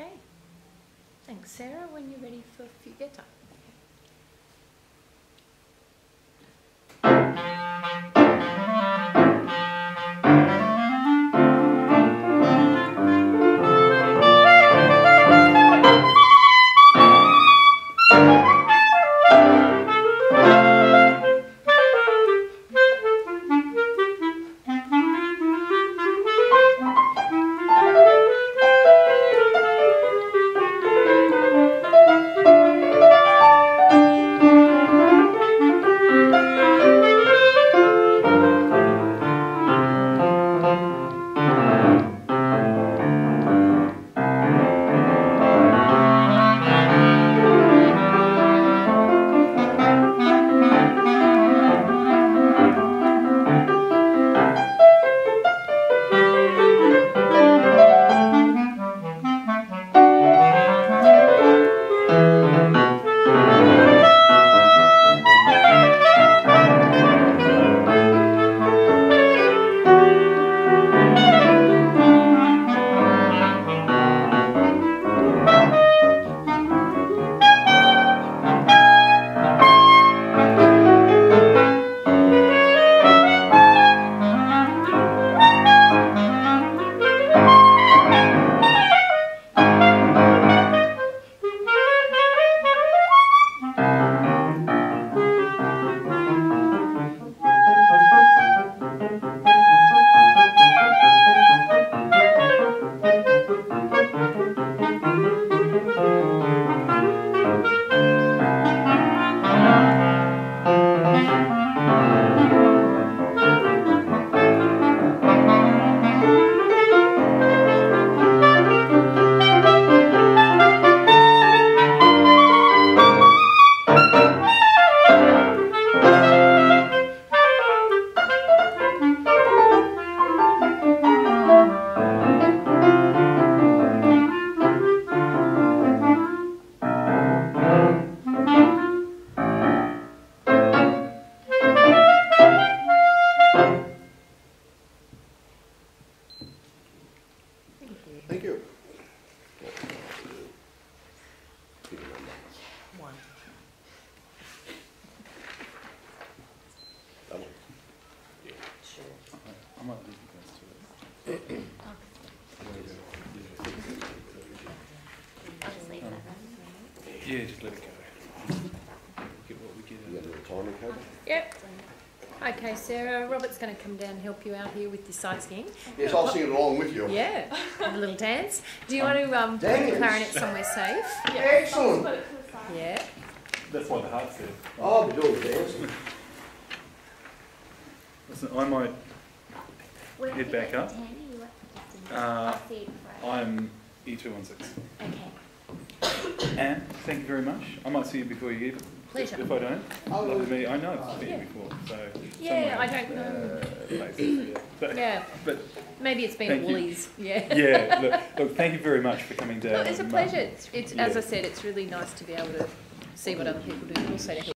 Okay. Thanks, Sarah. When you're ready for Fugetta. I might leave you guys to it. I'll just leave that. Yeah, just let it go. Get what we get You got a little timing code? Yep. Okay, Sarah, Robert's going to come down and help you out here with your sightseeing. Yes, I'll sing along with you. Yeah, have a little dance. Do you want to um, put the clarinet somewhere safe? Excellent. Yeah. That's why the heart's there. I'll be doing the dancing. Listen, I might, Head back up. Uh, I'm E E216. Okay. Anne, thank you very much. I might see you before you leave. Pleasure. If I don't, I will. love to meet. you. I know I've seen Yeah. you before, so. Yeah, I don't know. uh, yeah. But, Yeah, but maybe it's been Thank at you. Woolies. Yeah. yeah, look, look, thank you very much for coming down. No, it's a and, pleasure. It's, it's as I said, it's really nice to be able to see what other people do, and also to help